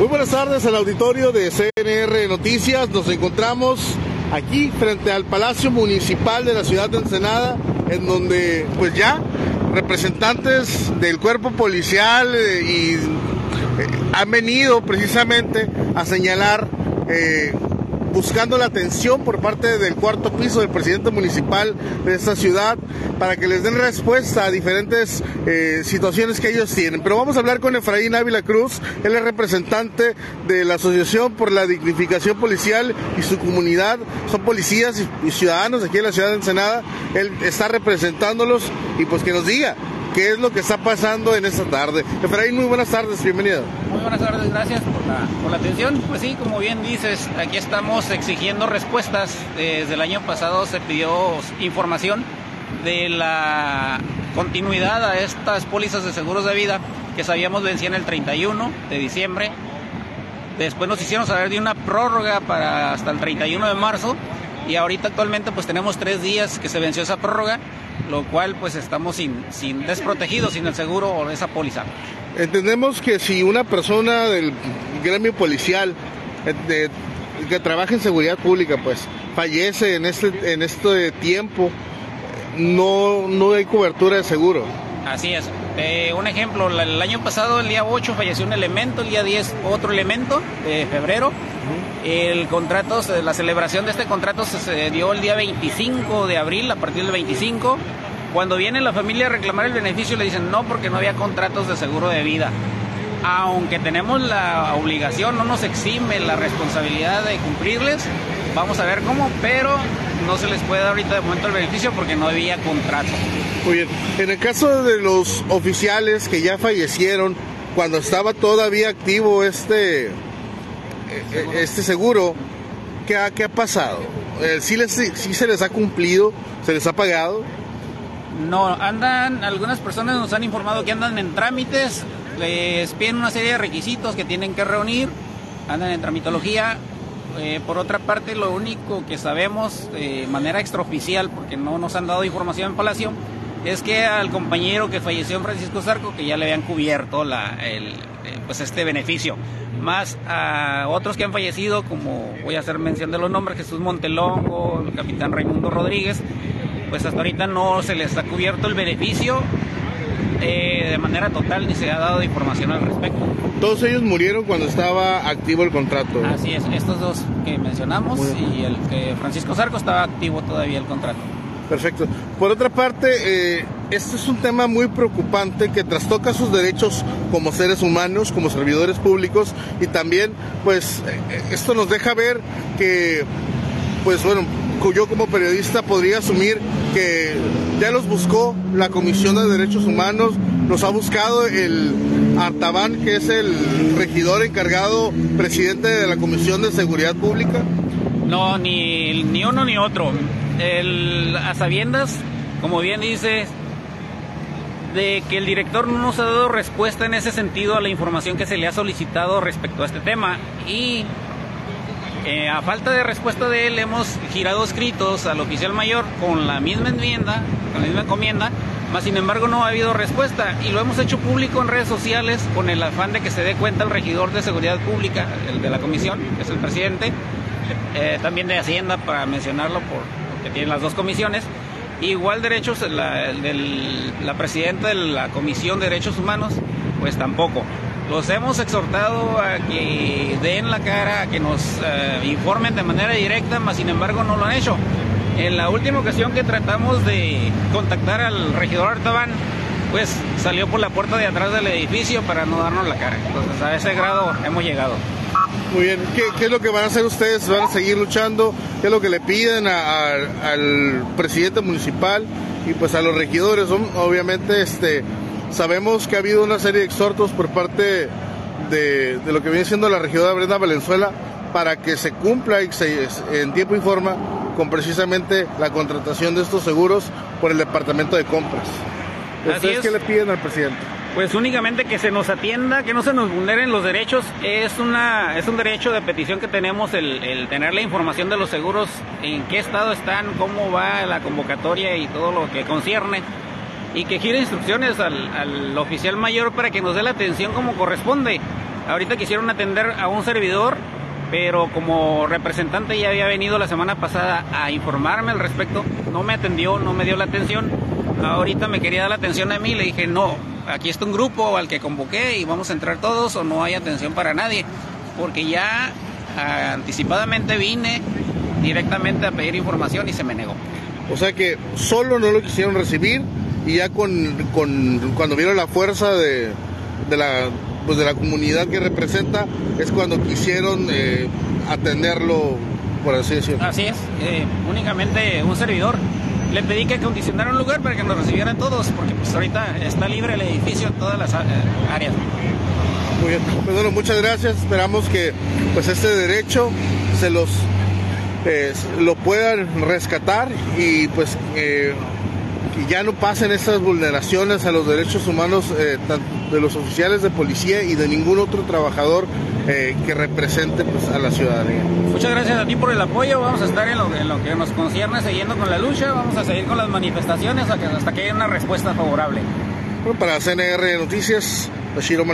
Muy buenas tardes al auditorio de CNR Noticias. Nos encontramos aquí frente al Palacio Municipal de la ciudad de Ensenada, en donde pues ya representantes del cuerpo policial eh, y eh, han venido precisamente a señalar eh, buscando la atención por parte del cuarto piso del presidente municipal de esta ciudad para que les den respuesta a diferentes eh, situaciones que ellos tienen. Pero vamos a hablar con Efraín Ávila Cruz, él es representante de la Asociación por la Dignificación Policial y su comunidad, son policías y, ciudadanos aquí en la ciudad de Ensenada, él está representándolos y pues que nos diga qué es lo que está pasando en esta tarde. Efraín, muy buenas tardes, bienvenido. Muy buenas tardes, gracias por la, por la atención. Pues sí, como bien dices, aquí estamos exigiendo respuestas. Desde el año pasado se pidió información de la continuidad a estas pólizas de seguros de vida que sabíamos vencían el 31 de diciembre. Después nos hicieron saber de una prórroga para hasta el 31 de marzo y ahorita actualmente pues tenemos tres días que se venció esa prórroga lo cual pues estamos sin, sin desprotegidos, sin el seguro o esa póliza. Entendemos que si una persona del gremio policial eh, de, que trabaja en seguridad pública pues fallece en este, en este tiempo, no, no hay cobertura de seguro. Así es. Eh, un ejemplo, el año pasado, el día 8, falleció un elemento, el día 10 otro elemento de febrero. El contrato, la celebración de este contrato se dio el día 25 de abril, a partir del 25. Cuando viene la familia a reclamar el beneficio le dicen no porque no había contratos de seguro de vida. Aunque tenemos la obligación, no nos exime la responsabilidad de cumplirles, vamos a ver cómo, pero no se les puede dar ahorita de momento el beneficio porque no había contrato. Muy bien, en el caso de los oficiales que ya fallecieron, cuando estaba todavía activo este, ¿Seguro? este seguro, ¿qué ha, qué ha pasado? ¿sí, les, ¿Sí se les ha cumplido? ¿Se les ha pagado? No, andan, algunas personas nos han informado que andan en trámites, les piden una serie de requisitos que tienen que reunir, andan en tramitología. Eh, por otra parte, lo único que sabemos de manera extraoficial, porque no nos han dado información en Palacio, es que al compañero que falleció en Francisco Zarco, que ya le habían cubierto el, pues este beneficio, más a otros que han fallecido, como voy a hacer mención de los nombres, Jesús Montelongo, el capitán Raimundo Rodríguez, pues hasta ahorita no se les ha cubierto el beneficio eh, de manera total ni se ha dado información al respecto. Todos ellos murieron cuando estaba activo el contrato. Así es, estos dos que mencionamos y el que Francisco Zarco estaba activo todavía el contrato. Perfecto. Por otra parte, eh, este es un tema muy preocupante que trastoca sus derechos como seres humanos, como servidores públicos y también, pues, eh, esto nos deja ver que, pues, bueno, yo como periodista podría asumir que ya los buscó la Comisión de Derechos Humanos, los ha buscado el Artaban, que es el regidor encargado, presidente de la Comisión de Seguridad Pública. No, ni, ni uno ni otro. El, a sabiendas, como bien dice, de que el director no nos ha dado respuesta en ese sentido a la información que se le ha solicitado respecto a este tema y eh, a falta de respuesta de él hemos girado escritos al oficial mayor con la misma enmienda, con la misma encomienda, más sin embargo no ha habido respuesta y lo hemos hecho público en redes sociales con el afán de que se dé cuenta el regidor de seguridad pública, el de la comisión, que es el presidente, eh, también de Hacienda para mencionarlo por, porque tienen las dos comisiones. Igual derechos, la presidenta de la Comisión de Derechos Humanos, pues tampoco. Los hemos exhortado a que den la cara, a que nos uh, informen de manera directa, mas sin embargo no lo han hecho. En la última ocasión que tratamos de contactar al regidor Artaban, pues salió por la puerta de atrás del edificio para no darnos la cara. Entonces a ese grado hemos llegado. Muy bien, ¿Qué, ¿Qué, es lo que van a hacer ustedes? ¿Van a seguir luchando? ¿Qué es lo que le piden a, a, al presidente municipal y pues a los regidores? Obviamente, este, sabemos que ha habido una serie de exhortos por parte de, de lo que viene siendo la regidora Brenda Valenzuela para que se cumpla y se, en tiempo y forma con precisamente la contratación de estos seguros por el Departamento de Compras. ¿Ustedes qué le piden al presidente? Pues únicamente que se nos atienda, que no se nos vulneren los derechos. Es, una, es un derecho de petición que tenemos el, el, tener la información de los seguros, en qué estado están, cómo va la convocatoria y todo lo que concierne. Y que gire instrucciones al, al oficial mayor para que nos dé la atención como corresponde. Ahorita quisieron atender a un servidor, pero como representante ya había venido la semana pasada a informarme al respecto, no me atendió, no me dio la atención. Ahorita me quería dar la atención a mí, le dije, no, aquí está un grupo al que convoqué y vamos a entrar todos o no hay atención para nadie, porque ya anticipadamente vine directamente a pedir información y se me negó. O sea que solo no lo quisieron recibir y ya con, con cuando vieron la fuerza de, de la pues de la comunidad que representa es cuando quisieron eh, atenderlo por así decirlo. Así es, eh, únicamente un servidor. Le pedí que acondicionara un lugar para que nos recibieran todos, porque pues ahorita está libre el edificio en todas las eh, áreas. Muy bien, pues bueno, muchas gracias. Esperamos que pues este derecho se los eh, lo puedan rescatar y pues que ya no pasen estas vulneraciones a los derechos humanos eh, de los oficiales de policía y de ningún otro trabajador eh, que represente pues, a la ciudadanía. Muchas gracias a ti por el apoyo. Vamos a estar en lo, en lo que nos concierne siguiendo con la lucha. Vamos a seguir con las manifestaciones hasta que, hasta que haya una respuesta favorable. Bueno, para CNR Noticias, Bashiro